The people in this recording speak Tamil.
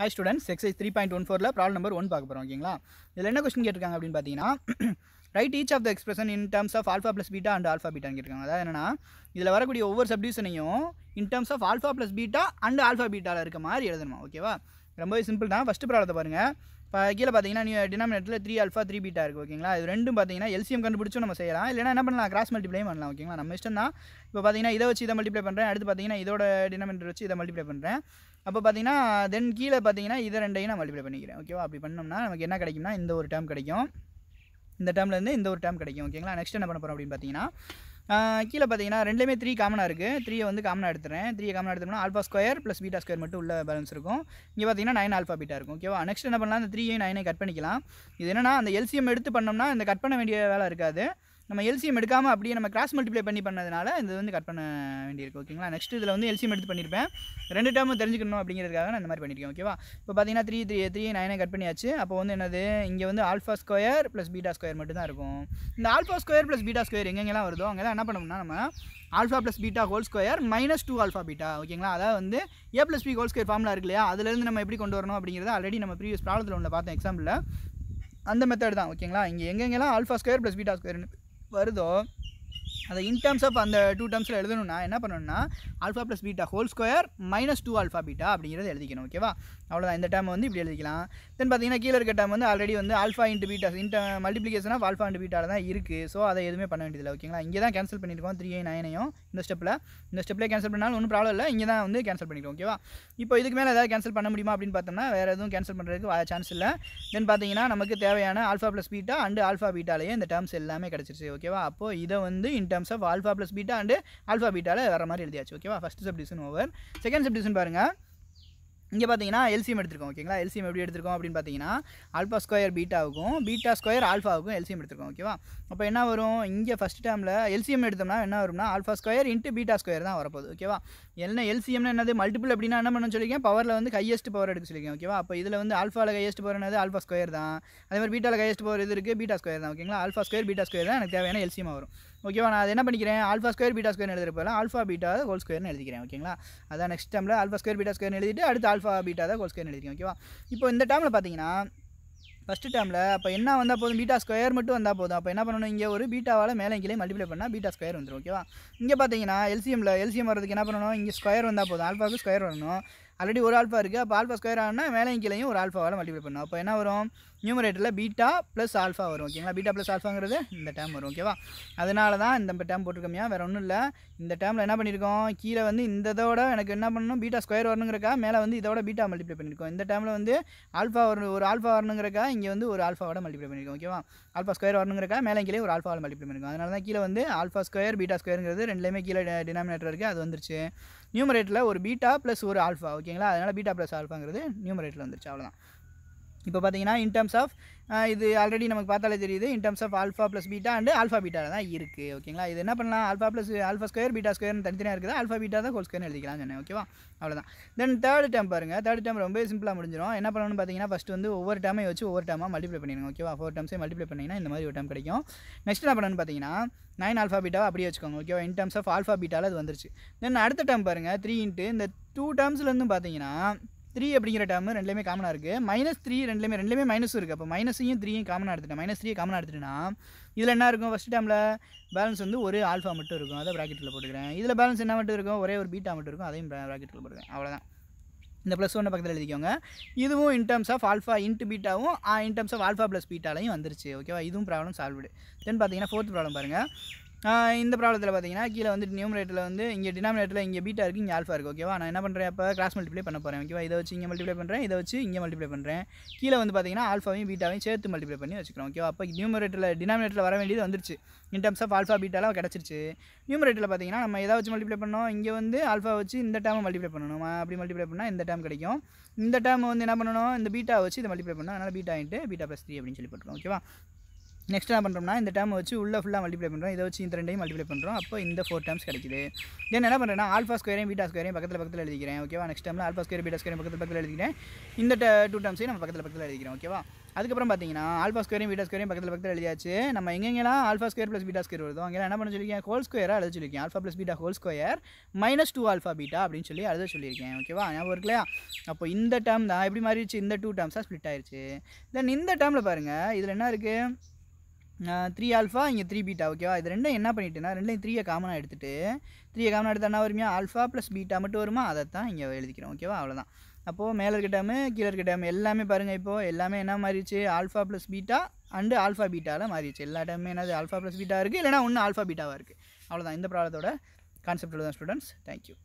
Hi students exercise three point one ஃபோரில் ப்ராப்ளம் நம்பர் ஒன் பார்க்க போகிறோம் ஓகேங்களா இதில் என்ன கொஸ்டின் கேட்டிருக்காங்க அப்படின்னு பார்த்தீங்கன்னா right each of the expression in terms of alpha plus beta and alpha பீட்டான்னு கேட்டிருக்காங்க. அதாவது என்னன்னா இதில் வரக்கூடிய ஒவ்வொரு சப்டிவிஷனையும் in terms of alpha plus beta and alpha பீட்டாவில் இருக்க மாதிரி எழுதணுமா ஓகேவா ரொம்பவே சிம்பிள் தான். ஃபஸ்ட்டு ப்ராப்ளத்தை பாருங்கள் இப்போ கீழே பார்த்தீங்கன்னா நீ டினாமினேட்டில் த்ரீ ஆல்ஃபா த்ரீ பீட்டா இருக்குது ஓகேங்களா இது ரெண்டும் பார்த்தீங்கன்னா எல்சிஎம் கண்டுபிடிச்சும் நம்ம செய்யலாம். இல்லைனா என்ன பண்ணலாம்? கிராஸ் மல்டிப்ளை பண்ணலாம் ஓகேங்களா நம்ம இஷ்டம் தான் இப்போ பார்த்தீங்கன்னா இதை வச்சு இதை மல்டிப்ளை பண்ணுறேன் அடுத்து பார்த்தீங்கன்னா இதோட டினாமினேட்டர் வச்சு இதை மல்டிப்ளை பண்ணுறேன் அப்போ பார்த்தீங்கன்னா தென் கீழே பார்த்தீங்கன்னா இதை ரெண்டையும் நான் மல்டிப்ளை பண்ணிக்கிறேன். ஓகேவா அப்படி பண்ணோம்னா நமக்கு என்ன கிடைக்கும்னா இந்த ஒரு டேம் கிடைக்கும். இந்த டேர்ம்லேருந்து இந்த ஒரு டேம் கிடைக்கும். ஓகேங்களா நெக்ஸ்ட் என்ன பண்ண போகிறோம் அப்படின்னு பார்த்தீங்கன்னா கீழே பார்த்தீங்கன்னா ரெண்டுமே த்ரீ காமனாக இருக்குது த்ரீயை வந்து காமனாக எடுத்துறேன். த்ரீ காமனாக எடுத்தோம்னா alpha square plus beta square மட்டும் உள்ள பேலன்ஸ் இருக்கும். இங்கே பார்த்தீங்கன்னா நைன் ஆல்ஃபா பீட்டா இருக்கும். ஓகேவா நெக்ஸ்ட் என்ன பண்ணலாம்? அந்த த்ரீயும் நைனையும் கட் பண்ணிக்கலாம். இது என்னன்னா அந்த எல்சிஎம் எடுத்து பண்ணோம்னா இந்த கட் பண்ண வேண்டிய வேலை இருக்காது. நம்ம எல்சிஎம் எடுக்காமல் அப்படியே நம்ம கிராஸ் மல்டிப்ளை பண்ணி பண்ணதுனால இது வந்து கட் பண்ண வேண்டியிருக்கு ஓகேங்களா நெக்ஸ்ட் இதில் வந்து எல்சிஎம் எடுத்து பண்ணியிருப்பேன் ரெண்டு டேர்ம் தெரிஞ்சுக்கணும் அப்படிங்கிறதுக்காக நான் இந்த மாதிரி பண்ணியிருக்கேன் ஓகேவா இப்போ பார்த்தீங்கன்னா த்ரீ த்ரீ த்ரீ நைனை கட் பண்ணியாச்சு. அப்போ வந்து என்னது? இங்கே வந்து alpha square plus beta square மட்டும் தான் இருக்கும். இந்த alpha square plus beta square எங்கெங்கெல்லாம் வருதோ அங்கெல்லாம் என்ன பண்ணோம்னா நம்ம alpha plus beta whole square minus two alpha beta ஓகேங்களா அதாவது வந்து A plus B whole square formula இருக்கு இல்லையா? அதுலேருந்து நம்ம எப்படி கொண்டு வரணும் அப்படிங்கிறத ஆல்ரெடி நம்ம ப்ரீவியஸ் ப்ராப்ளத்தில் ஒன்று பார்த்தோம் எக்ஸாம்பிளில் அந்த மெத்தட் தான் ஓகேங்களா இங்கே எங்கெங்கெல்லாம் ஆல்ஃபா ஸ்கொயர் ப்ளஸ் பீட்டா ஸ்கொயர்னு வருதோ? அதை இன் டேர்ம்ஸ் ஆஃப் அந்த டூ டேர்ம்ஸில் எழுதணும்னா என்ன பண்ணணும்னா alpha plus beta whole square minus two alpha beta அப்படிங்கிறத எழுதிக்கணும் ஓகேவா அவ்வளோதான் இந்த டேம் வந்து இப்படி எழுதிக்கலாம். தென் பார்த்தீங்கன்னா கீழே இருக்க டேம் வந்து ஆல்ரெடி வந்து alpha into beta into multiplication of alpha into பீட்டாவில் தான் இருக்குது ஸோ அதை எதுவுமே பண்ண வேண்டியதில்லை ஓகேங்களா இங்கே தான் கேன்சல் பண்ணியிருக்கோம் த்ரீ நைனையும் இந்த ஸ்டெப்பில் இந்த ஸ்டெப்பில் கேன்சல் பண்ணாலும் ஒன்றும் ப்ராப்ளம் இல்லை இங்கே தான் வந்து கேன்சல் பண்ணிக்கிறோம் ஓகேவா இப்போ இதுக்கு மேலே ஏதாவது கேன்சல் பண்ண முடியுமா அப்படின்னு பார்த்தோம்னா வேறு எதுவும் கேன்சல் பண்ணுறதுக்கு சான்ஸ் இல்லை. தென் பார்த்தீங்கன்னா நமக்கு தேவையான alpha plus beta and alpha பீட்டாலேயே இந்த டேர்ம்ஸ் எல்லாமே கிடச்சிருச்சு ஓகேவா அப்போ இதை வந்து in terms of alpha plus beta and alpha பீட்டாவில் வர மாதிரி எழுதியாச்சு ஓகேவா first subdivision over second subdivision பாருங்கள் இங்கே பார்த்தீங்கன்னா எல்சிஎம் எடுத்திருக்கோம் ஓகேங்களா எல்சிஎம் எப்படி எடுத்திருக்கோம் அப்படின்னு பார்த்தீங்கன்னா ஆல்ஃபா ஸ்கொயர் பீட்டாவுக்கும் பீட்டா ஸ்கொயர் ஆல்ஃபாவுக்கும் எல்சிஎம் எடுத்திருக்கோம் ஓகேவா அப்போ என்ன வரும்? இங்கே ஃபஸ்ட் டைமில் எல்சிஎம் எடுத்தோம்னா என்ன வரும்னா alpha square into beta square தான் வரப்போகுது ஓகேவா என்ன எல்சிஎம்னு என்னது? மல்டிபிள் அப்படின்னா என்ன பண்ண சொல்லியிருக்கேன் பவரில் வந்து ஹையஸ்ட் பவர் எடுக்க சொல்லியிருக்கேன் ஓகேவா அப்போ இதில் வந்து ஆல்ஃபாவில் ஹையஸ்ட் பவர் என்னது? ஆல்ஃபா ஸ்கொயர் தான். அதே மாதிரி பீட்டாவில் ஹையஸ்ட் பவர் இது இருக்குது பீட்டா ஸ்கொயர் தான் ஓகேங்களா ஆல்ஃபா ஸ்கொயர் பீட்டா ஸ்கொயர் தான் எனக்கு தேவையான எல்சிஎம் வரும். ஓகேவா நான் அதை என்ன பண்ணிக்கிறேன்? ஆல்ஃபா ஸ்கொயர் பீட்டா ஸ்கொயர் எழுதுறப்பல ஆல்ஃபா பீட்டா ஹோல் ஸ்கொயர்னு எழுதிக்கிறேன் ஓகேங்களா அதான் நெக்ஸ்ட் டைமில் ஆல்ஃபா ஸ்கொயர் பீட்டா ஸ்கொயர் எழுதிட்டு அடுத்து ஆல்ஃபா பீட்டா தான் ஹோல் ஸ்கொயர் எழுதிக்கிறேன் ஓகேவா இப்போ இந்த டைமில் பார்த்தீங்கன்னா ஃபஸ்ட்டு டேர்மில் அப்போ என்ன வந்தால் போதும்? பீட்டா ஸ்கொயர் மட்டும் வந்தால் போதும். அப்போ என்ன பண்ணணும்? இங்கே ஒரு பீட்டாவால் மேலே கீழே மல்டிப்ளை பண்ணால் பீட்டா ஸ்கொயர் வந்துடும் ஓகேவா இங்கே பார்த்தீங்கன்னா எல்சியமில் எல்சிஎம் வரதுக்கு என்ன பண்ணணும்? இங்கே ஸ்கொயர் வந்தால் போதும். ஆல்ஃபாவுக்கு ஸ்கொயர் வரணும். ஆல்ரெடி ஒரு ஆல்ஃபா இருக்குது அப்போ ஆல்ஃபா ஸ்கொயர் ஆனால் மேலே கீழேயும் ஒரு ஆல்ஃபாவால் மல்டிப்ளை பண்ணணும். அப்போ என்ன வரும்? நியூமரேட்டரில் பீட்டா ப்ளஸ் ஆல்ஃபா வரும் ஓகேங்களா? பீட்டா ப்ளஸ் ஆல்ஃபாங்கிறது இந்த டேம் வரும் ஓகேவா? அதனால தான் இந்த டேம் போட்டிருக்கோம்யா வேறு ஒன்றும் இல்லை. இந்த டேமில் என்ன பண்ணியிருக்கோம் கீழே வந்து இந்த இதோட எனக்கு என்ன பண்ணணும்? பீட்டா ஸ்கொயர் வரணுங்கிறக்கா மேலே வந்து இதோட பீட்டா மல்டிப்ளை பண்ணியிருக்கோம் இந்த டேமில் வந்து ஆல்ஃபா வரும் ஒரு ஆல்ஃபா வரணுங்கிறக்கா இங்கே வந்து ஒரு ஆல்ஃபாவோட மல்டிப்ளை பண்ணியிருக்கோம் ஓகேவா? ஆல்ஃபா ஸ்கொயர் வரணுங்கிறக்கா மேலே கீழே ஒரு ஆல்ஃபாவோட மல்டிப்ளை பண்ணியிருக்கோம் அதனால தான் கீழே வந்து ஆல்ஃபா ஸ்கொயர் பீட்டா ஸ்கொயருங்கிறது ரெண்டுலேயுமே கீழே டினாமினேட்டர் இருக்குது அது வந்துருச்சு. நியூமரேட்டில் ஒரு பீட்டா ப்ளஸ் ஒரு ஆல்ஃபா ஓகேங்களா? அதனால் பீட்டா ப்ளஸ் ஆல்ஃபாங்கிறது நியூமரேட்டில் வந்துருச்சு அவ்வளோதான் இப்போ பார்த்தீங்கன்னா இன் டர்ம்ஸ் ஆஃப் இது ஆல்ரெடி நமக்கு பார்த்தாலே தெரியுது. In terms of alpha plus beta and alpha பீட்டாவில் தான் இருக்குது ஓகேங்களா இது என்ன பண்ணலாம்? Alpha plus alpha square beta ஸ்கொயர்னு தனித்தனியாக இருக்குது. ஆல்ஃபா பீட்டா தான் ஹோல் ஸ்கொயர்னு எழுதிக்கலாம் சொன்னேன். ஓகேவா அவ்வளோதான் தென் தேர்ட் டேம் பாருங்கள் தேர்ட் டேம் ரொம்ப சிம்பிளாக முடிஞ்சிடும் என்ன பண்ணணும்னு பார்த்தீங்கன்னா ஃபஸ்ட்டு வந்து ஒவ்வொரு டேமை வச்சு ஒவ்வொரு டேமாக மல்டிப்ளை பண்ணிடுங்க. ஓகேவா ஃபோர் டேம்ஸே மல்டிப்ளை பண்ணிங்கன்னா இந்த மாதிரி ஒரு டைம் கிடைக்கும். நெக்ஸ்ட் என்ன பண்ணணும்னு பார்த்தீங்கன்னா நைன் ஆல்ஃபா பீட்டாவை அப்படியே வச்சுக்கோங்க. ஓகேவா இன் டர்ம்ஸ் ஆஃப் ஆல்ஃபா பீட்டாவில் அது வந்துருச்சு. தென் அடுத்த டேம் பாருங்கள் த்ரீ இன்ட்டு இந்த டூ டேர்ம்ஸ்லேருந்து பார்த்தீங்கன்னா த்ரீ அப்படிங்கிற டேர்ம் ரெண்டுலேயுமே காமனாக இருக்குது மைனஸ் த்ரீ ரெண்டுலேயுமே ரெண்டுலேயுமே மைனஸும் இருக்குது அப்போ மைனஸையும் த்ரீயும் காமனாக எடுத்துட்டேன். மைனஸ் த்ரீ காமனாக எடுத்துட்டேன்னா இதில் என்ன இருக்கும்? ஃபஸ்ட் டேமில் பேலன்ஸ் வந்து ஒரு ஆல்ஃபா மட்டும் இருக்கும். அதை ப்ராக்கெட்டில் போட்டுக்கிறேன். இதில் பேலன்ஸ் என்ன மட்டும் இருக்கும்? ஒரே ஒரு பீட்டா மட்டும் இருக்கும். அதையும் ப்ராக்கெட்டில் போட்டுக்கிறேன். அவ்வளோதான் இந்த ப்ளஸ் ஒன்று பக்கத்தில் எழுதிக்கோங்க. இதுவும் in terms of alpha into பீட்டாவும் in terms of alpha plus பீட்டாலையும் வந்துருச்சு. ஓகேவா இதுவும் ப்ராப்ளம் சால்வ்டு தென் பார்த்தீங்கன்னா ஃபோர்த் ப்ராப்ளம் பாருங்கள் இந்த ப்ராப்ளத்தில் பார்த்தீங்கன்னா கீழே வந்து நியூமரேட்டில் வந்து இங்கே டினாமினேட்டில் இங்கே பீட்டா இருக்குது இங்கே ஆல்ஃபா இருக்குது ஓகேவா நான் என்ன பண்ணுறேன் அப்போ கிராஸ் மல்டிப்ளை பண்ண போகிறேன் ஓகேவா இதை வச்சு இங்கே மல்டிப்ளை பண்ணுறேன் இதை வச்சு இங்கே மல்டிப்ளை பண்ணுறேன் கீழே வந்து பார்த்தீங்கன்னா ஆல்ஃபாவையும் பீட்டாவையும் சேர்த்து மல்டிப்ளை பண்ணி வச்சுக்கிறோம் ஓகேவா அப்போ நியூமரேட்டில் டினாமினேட்டில் வர வேண்டியது வந்துருச்சு. இன் டர்ம்ஸ் ஆஃப் ஆல்ஃபா பீட்டாலாம் கிடச்சிருச்சு. நியூமரேட்டில் பார்த்தீங்கன்னா நம்ம எதை வச்சு மல்டிப்ளை பண்ணோம்? இங்கே வந்து ஆல்ஃபா வச்சு இந்த டேமை மல்டிப்ளை பண்ணணும். அப்படி மல்டிப்ளை பண்ணால் இந்த டேம் கிடைக்கும். இந்த டேம் வந்து என்ன பண்ணணும்? இந்த பீட்டா வச்சு இதை மல்டிப்ளை பண்ணணும் அதனால் பீட்டா ஆகிட்டு பீட்டா ப்ளஸ் த்ரீ அப்படின்னு சொல்லி போட்டுருக்கோம் ஓகேவா நெக்ஸ்ட் என்ன பண்ணுறோம்னா இந்த டேர்ம் வச்சு உள்ளே ஃபுல்லாக மல்டிப்ளை பண்ணுறோம் இதை வச்சு இந்த ரெண்டையும் மல்டிப்ளை பண்ணுறோம் அப்போ இந்த ஃபோர் டேர்ம்ஸ் கிடைக்குது. தென் என்ன பண்ணுறேன்னா ஆல்ஃபா ஸ்கொயரையும் பீட்டா ஸ்கொயரையும் பக்கத்தில் பக்கத்தில் எழுதிக்கிறேன். ஓகேவா நெக்ஸ்ட் டைமில் ஆல்ஃபா ஸ்கொயர் பீட்டா ஸ்கொயரையும் பக்கத்தில் பக்கத்தில் எழுதிக்கிறேன். இந்த டூ டேர்ம்ஸையும் நம்ம பக்கத்தில் பக்கத்தில் எழுதிக்கிறோம். ஓகேவா அதுக்கப்புறம் பார்த்தீங்கன்னா ஆல்ஃபா ஸ்கொயரையும் பீட்டா ஸ்கொயரையும் பக்கத்தில் பக்கத்தில் எழுதியாச்சு. நம்ம எங்கெங்கெல்லாம் alpha square plus beta square வருதோ அங்கே என்ன பண்ண சொல்லியிருக்கேன்? ஹோல் ஸ்கொயராக எழுத சொல்லியிருக்கேன். Alpha plus beta whole square minus two alpha beta அப்படின்னு சொல்லி எழுத சொல்லியிருக்கேன். ஓகேவா ஞாபகம் இருக்குல்லையா அப்போ இந்த டேம் தான். எப்படி மாறிடுச்சு. இந்த டூ டேர்ம்ஸாக ஸ்ப்ளிட் ஆயிடுச்சு தென் இந்த டேமில் பாருங்கள் இதில் என்ன இருக்குது த்ரீ ஆல்ஃபா இங்கே த்ரீ பீட்டா ஓகேவா இது ரெண்டும் என்ன பண்ணிட்டேன்னா ரெண்டையும் த்ரீயை காமனாக எடுத்துகிட்டு த்ரீயை காமனாக எடுத்தால் என்ன வருமா ஆல்ஃபா ப்ளஸ் பீட்டா மட்டும் வருமா? அதை தான் இங்கே எழுதிக்கிறோம் ஓகேவா அவ்வளோதான் அப்போது மேலே இருக்க டேமு கீழே இருக்க டேமு எல்லாமே பாருங்கள் இப்போது எல்லாமே என்ன மாறிடுச்சு? Alpha plus beta and alpha பீட்டாவில் மாறிடுச்சு. எல்லா டேமே என்னது? ஆல்ஃபா ப்ளஸ் பீட்டா இருக்குது இல்லைனா ஒன்று ஆல்ஃபா பீட்டாவாக இருக்குது அவ்வளோதான் இந்த ப்ராப்ளத்தோட கான்செப்ட் தான் ஸ்டூடெண்ட்ஸ் தேங்க்யூ